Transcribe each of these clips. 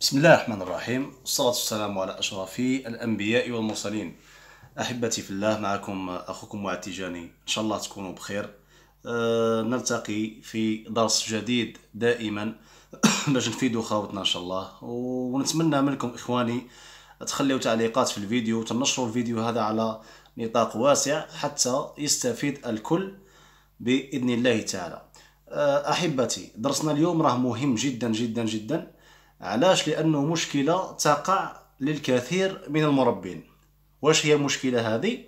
بسم الله الرحمن الرحيم. والصلاة والسلام على أشرف الأنبياء والمرسلين. أحبتي في الله معكم أخوكم معد تيجاني. إن شاء الله تكونوا بخير. أه نلتقي في درس جديد دائما. باش نفيدوا خاوتنا إن شاء الله. ونتمنى منكم إخواني تخليوا تعليقات في الفيديو وتنشروا الفيديو هذا على نطاق واسع حتى يستفيد الكل بإذن الله تعالى. أه، أحبتي درسنا اليوم راه مهم جدا جدا جدا. علاش؟ لأنه مشكلة تقع للكثير من المربين. واش هي المشكلة هذه؟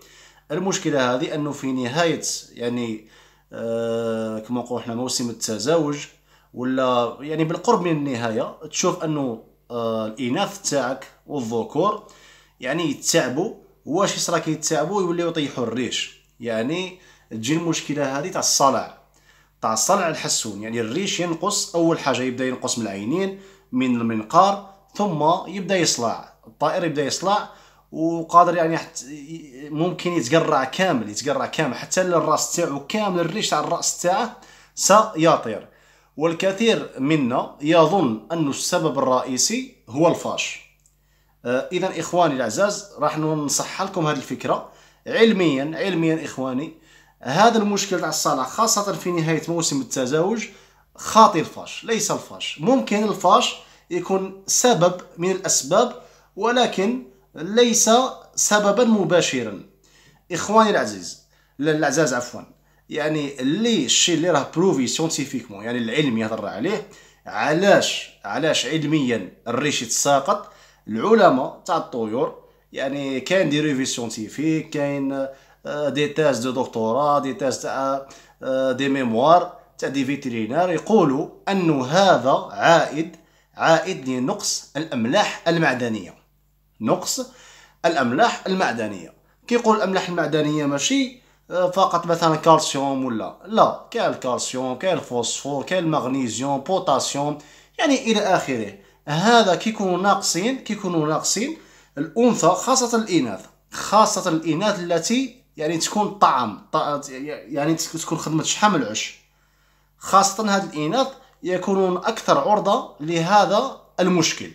المشكلة هذه أنه في نهاية يعني آه كما نقول إحنا موسم التزاوج ولا يعني بالقرب من النهاية تشوف أنه آه الإناث تاعك والذكور يعني يتعبوا. واش يصرا كيتعبوا يوليو يطيحوا الريش. يعني تجي المشكلة هذه تاع الصلع. تاع الصلع الحسون. يعني الريش ينقص أول حاجة يبدأ ينقص من العينين. من المنقار ثم يبدأ يصلع. الطائر يبدأ يصلع وقادر يعني ممكن يتقرع كامل يتقرع كامل حتى للراس تاعو كامل الريش تاع الراس تاعه سيطير. والكثير منا يظن أن السبب الرئيسي هو الفاش. آه اذا إخواني الأعزاز راح نصح لكم هذه الفكرة. علميا علميا إخواني هذا المشكل تاع الصلع خاصة في نهاية موسم التزاوج خاطي الفاش ليس الفاش. ممكن الفاش يكون سبب من الأسباب ولكن ليس سببا مباشرا. إخواني العزيز العزاز عفوا. يعني اللي الشيء اللي راه prouvé scientifiquement يعني العلم يهضر عليه علاش علاش علميا الريش يتساقط؟ العلماء تاع الطيور يعني كاين des revues scientifiques كاين des thèses de doctorat des thèses تاع des mémoires تاع des vétérinaires يقولوا انه هذا عائد عائد لنقص الأملاح المعدنية. نقص الأملاح المعدنية. كيقول الأملاح المعدنية ماشي آه، فقط مثلا كالسيوم ولا لا كاين الكالسيوم كاين الفوسفور كاين المغنيسيوم بوتاسيوم يعني إلى آخره. هذا كيكونوا ناقصين كيكونوا ناقصين الأنثى خاصة الإناث خاصة الإناث التي يعني تكون طعم يعني تكون خدمة شحم العش. خاصة هاد الإناث يكونون أكثر عرضة لهذا المشكل.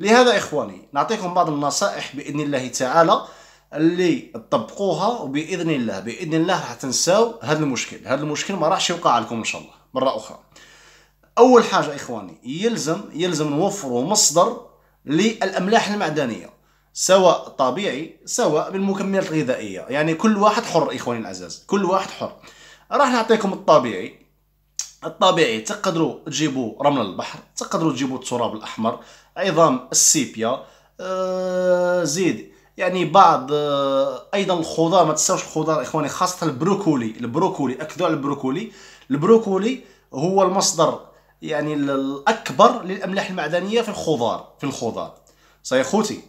لهذا إخواني نعطيكم بعض النصائح بإذن الله تعالى اللي تطبقوها وبإذن الله بإذن الله راح تنساو هذا المشكل. هذا المشكل ما راحش يوقع لكم إن شاء الله مرة أخرى. أول حاجة إخواني يلزم يلزم نوفروا مصدر للأملاح المعدنية سواء طبيعي سواء بالمكملات الغذائية. يعني كل واحد حر إخواني الأعزاء كل واحد حر. راح نعطيكم الطبيعي الطبيعي تقدروا تجيبوا رمل البحر تقدروا تجيبوا التراب الأحمر عظام السيبيا آه زيد. يعني بعض آه أيضا الخضار ما تنساوش الخضار إخواني خاصة البروكولي البروكولي اكدوا على البروكولي. البروكولي هو المصدر يعني الأكبر للأملاح المعدنية في الخضار في الخضار. صحيح خوتي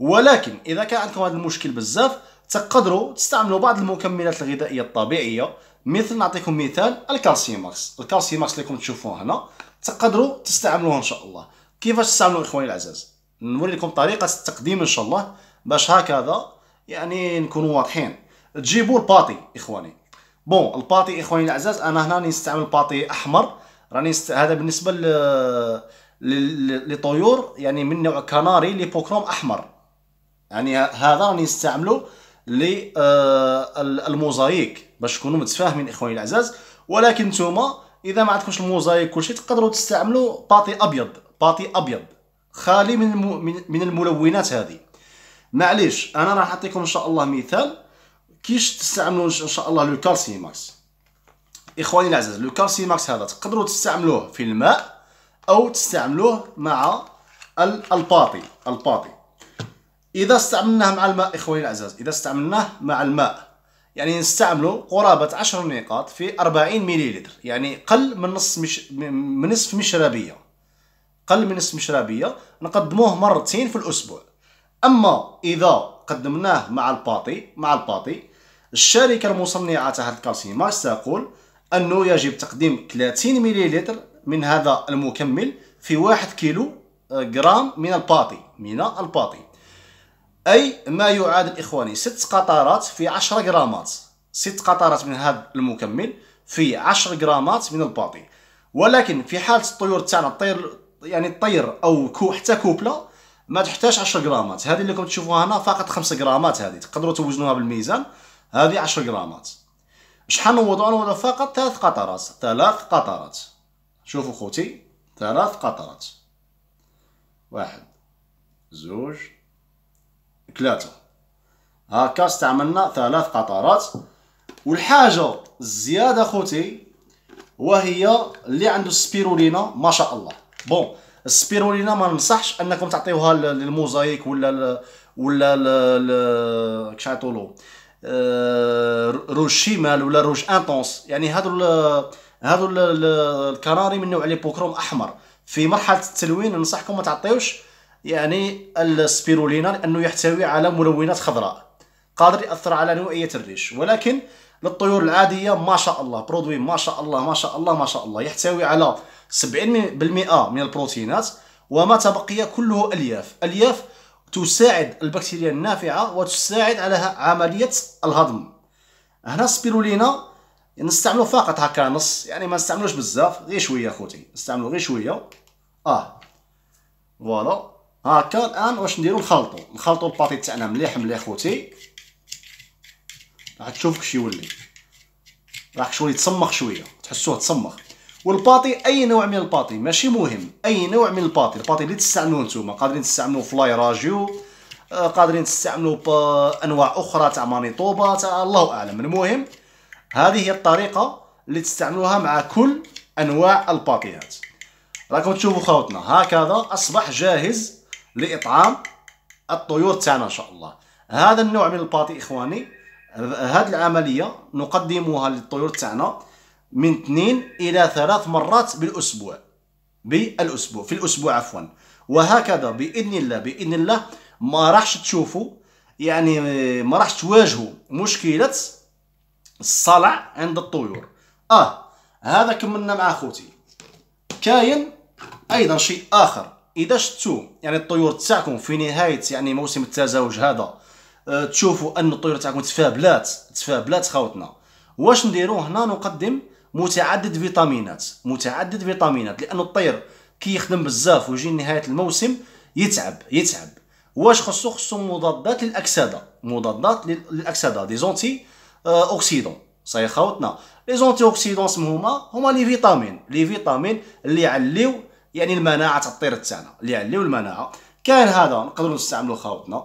ولكن إذا كان عندكم هذا المشكل بزاف تقدروا تستعملوا بعض المكملات الغذائية الطبيعية مثل نعطيكم مثال الكالسيماكس الكالسيماكس اللي راكم تشوفوه هنا تقدروا تستعملوه إن شاء الله. كيفاش تستعملوه إخواني العزاز؟ نوري لكم طريقة التقديم إن شاء الله باش هكذا يعني نكونوا واضحين. تجيبوا ال pâtée إخواني. bon ال pâtée إخواني العزاز أنا هنا نستعمل pâtée أحمر. راني است... هذا بالنسبة ل لطيور يعني من نوع كناري lipochrome أحمر. يعني هذا راني نستعمله للموزايك آه، باش تكونوا متفاهمين إخواني الاعزاز ولكن نتوما إذا ما عندكمش الموزايك كلشي تقدروا تستعملوا pâtée أبيض pâtée أبيض خالي من من الملونات هذه. معليش أنا راح نعطيكم إن شاء الله مثال كيش تستعملوا إن شاء الله le كالسيماكس. إخواني الاعزاء le كالسيماكس هذا تقدروا تستعملوه في الماء أو تستعملوه مع ال pâtée ال pâtée. إذا استعملناه مع الماء إخواني الاعزاء إذا استعملناه مع الماء يعني نستعملوا قرابة 10 نقاط في 40 مليلتر يعني قل من نص مش من نصف مشربية. قل من نصف مشربية نقدموه مرتين في الأسبوع. أما إذا قدمناه مع ال pâtée مع ال pâtée الشركة المصنعة تاع الكالسيوم تقول أنه يجب تقديم 30 مليلتر من هذا المكمل في 1 كيلو جرام من ال pâtée من ال pâtée. أي ما يعادل إخواني ست قطرات في عشرة جرامات. ست قطرات من هذا المكمل في عشر جرامات من الباطي. ولكن في حالة الطيور تاعنا الطير يعني الطير أو كو حتى كوبله ما تحتاج 10 غرامات هذه اللي راكم تشوفوها هنا فقط 5 غرامات هذه. تقدروا توزنوها بالميزان. هذه 10 غرامات شحال نوضوا نوضوا فقط؟ ثلاث قطرات ثلاث قطرات شوفوا خوتي ثلاث قطرات واحد زوج ثلاثة. هكا استعملنا ثلاث قطرات. والحاجة الزيادة خوتي وهي اللي عنده السبيرولينا ما شاء الله. bon السبيرولينا ما ننصحش أنكم تعطيوها للموزايك ولا ولا كش عيطولو آه، rouge schimmel ولا rouge intense يعني هادو هادو الكراري من نوع lipochrome أحمر. في مرحلة التلوين ننصحكم ما تعطيوش يعني السبيرولينا لأنه يحتوي على ملونات خضراء. قادر يأثر على نوعية الريش. ولكن للطيور العادية ما شاء الله. برودوي ما شاء الله ما شاء الله ما شاء الله. يحتوي على 70% من البروتينات وما تبقي كله ألياف. ألياف تساعد البكتيريا النافعة وتساعد على عملية الهضم. هنا سبيرولينا نستعملو فقط هكا نص. يعني ما نستعملوش بزاف. غير شوية خوتي نستعملو غير شوية. آه. فوالا. هكا الآن واش نديرو نخلطو؟ نخلطو الباطي تاعنا مليح مليح خوتي. راح تشوف كش يولي. راح شوية يتصمخ شوية تحسوه تصمخ. والباطي أي نوع من الباطي؟ ماشي مهم أي نوع من الباطي؟ الباطي اللي تستعملوه نتوما قادرين تستعملوه فلاي راجيو آه، قادرين تستعملوه بانواع أخرى تاع مانيطوبا تاع الله أعلم. المهم هذه هي الطريقة اللي تستعملوها مع كل أنواع الباطيات. راكم تشوفوا خوتنا هكذا أصبح جاهز لإطعام الطيور تاعنا إن شاء الله. هذا النوع من الباطي إخواني. هذه العملية نقدمها للطيور تاعنا من اثنين إلى ثلاث مرات بالأسبوع. بالأسبوع. في الأسبوع عفوا. وهكذا بإذن الله بإذن الله ما راحش تشوفوا يعني ما راحش تواجهوا مشكلة الصلع عند الطيور. آه هذا كملنا مع خوتي كاين أيضا شيء آخر. إذا شفتوا يعني الطيور تاعكم في نهاية يعني موسم التزاوج هذا آه تشوفوا أن الطيور تاعكم تفابلات تفابلات خوتنا واش نديرو هنا؟ نقدم متعدد فيتامينات متعدد فيتامينات لأن الطير كي يخدم بزاف ويجي نهاية الموسم يتعب يتعب. واش خصو؟ خصو مضادات للأكسدة مضادات للأكسدة des antioxydants صحيح خوتنا les antioxydants هما هما les vitamines les vitamines اللي يعليو يعني المناعة تاع الطير تاعنا اللي يعليو المناعة. كاين هذا نقدروا نستعملوا خوتنا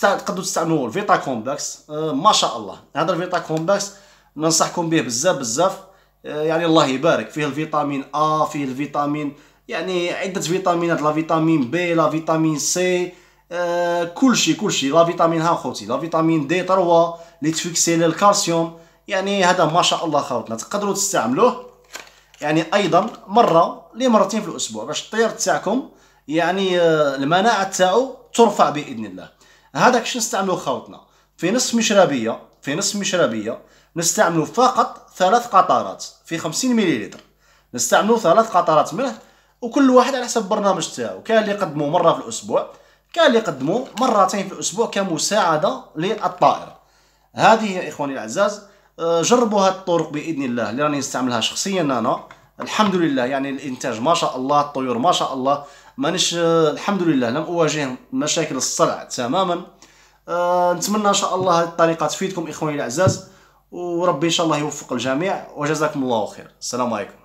تقدروا تستعملوا الفيتا كومباكس. آه ما شاء الله. هذا الفيتا كومباكس ننصحكم به بزاف بزاف. آه يعني الله يبارك. فيه ال vitamine A فيه الفيتامين يعني عدة فيتامينات. la vitamine B la vitamine C آه كلشي كلشي la vitamine ها خوتي. la vitamine D 3 اللي ت fixer الكالسيوم يعني هذا ما شاء الله خوتنا تقدروا تستعملوه. يعني أيضا مرة لمرتين في الأسبوع باش الطير تاعكم يعني آه، المناعة تاعو ترفع بإذن الله. هذا كش نستعملوه خوتنا؟ في نصف مشربية في نصف مشربية نستعملوا فقط ثلاث قطرات في 50 مليلتر. نستعملوا ثلاث قطرات ملح وكل واحد على حسب البرنامج تاعو. كان اللي يقدموا مرة في الأسبوع كان اللي يقدموا مرتين في الأسبوع كمساعدة للطائر. هذه يا إخواني الأعزاز آه، جربوا هذه الطرق بإذن الله. اللي راني نستعملها شخصيا أنا. الحمد لله يعني الإنتاج ما شاء الله الطيور ما شاء الله. مانيش آه، الحمد لله لم أواجه مشاكل الصلع تماما. أه نتمنى إن شاء الله هذه الطريقة تفيدكم إخواني الأعزاز وربي إن شاء الله يوفق الجميع وجزاكم الله خير. السلام عليكم.